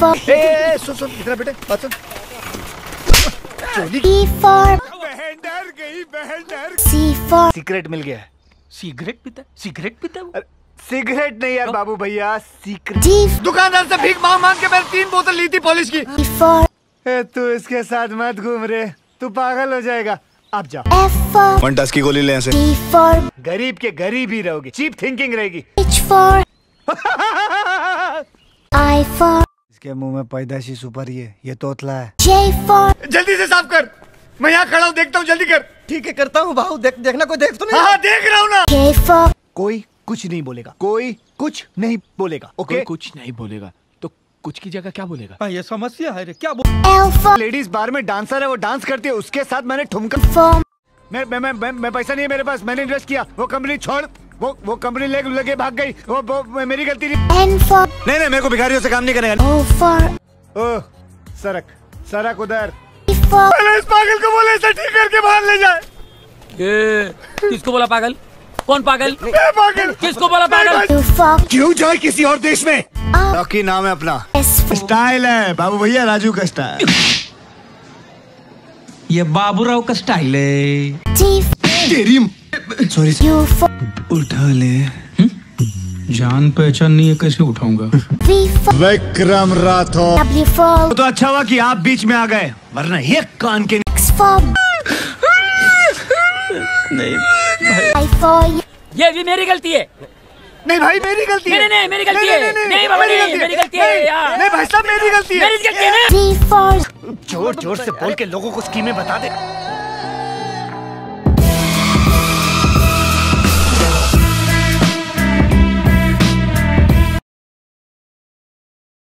for ए, ए, सुन सुन इधर बेटे बात सुन। for बहन डर गई बहन डर C for सीक्रेट मिल गया। है सिगरेट पीता सिगरेट पीता वो? सिगरेट नहीं यार बाबू भैया सीक्रेट दुकानदार से भीख मांग मांग के मैंने तीन बोतल ली थी पॉलिश की। For ए, तू इसके साथ मत घूम रे तू पागल हो जाएगा। अब जा। F for वन टस की गोली ले ऐसे गरीब के गरीब ही रहोगे चीप थिंकिंग रहेगी। H for for इसके मुँह में पैदाशी सुपारी है ये तोतला है। जल्दी से साफ़ कर। मैं यहाँ खड़ा हूँ देखता हूँ जल्दी कर। ठीक है करता हूँ भाऊ देख देखना कोई देख तो नहीं? हाँ देख रहा हूँ ना। कोई कुछ नहीं बोलेगा कोई कुछ नहीं बोलेगा कोई ओके? कुछ नहीं बोलेगा। तो कुछ की जगह क्या बोलेगा? हाँ, ये समस्या है रे क्या बोल लेडीज़ बार में डांसर है वो डांस करती है उसके साथ मैंने ठुमका मैं मैं मैं, मैं, मैं पैसा नहीं है मेरे पास मैंने इन्वेस्ट किया वो कंपनी छोड़। वो वो कंपनी ले लगे भाग गई। वो, वो, मेरी गलती नहीं। For नहीं नहीं मेरे को भिखारियों से काम नहीं करेगा for सरक सरक उधर। For इस पागल को बोले इसे ठीक करके बाहर ले जाए। ए, किसको बोला पागल? कौन पागल? ए, पागल। किसको बोला पागल? क्यों जाए किसी और देश में? रॉकी नाम है अपना। स्टाइल है बाबू भैया राजू का स्टाइल। ये बाबूराव का स्टाइल है। तेरी सॉरी उठा ले। जान पहचान नहीं है कैसे उठाऊँगा? विक्रम राठौर। तो अच्छा हुआ कि आप बीच में आ गए वरना एक कान के ये भी मेरी गलती है। नहीं भाई मेरी गलती है। नहीं, नहीं, मेरी गलती है। नहीं, बाबा, नहीं, मेरी गलती है, नहीं, भाई साहब मेरी गलती है। मेरी गलती है ज़ोर ज़ोर से बोल के लोगों को स्कीमें बता दे।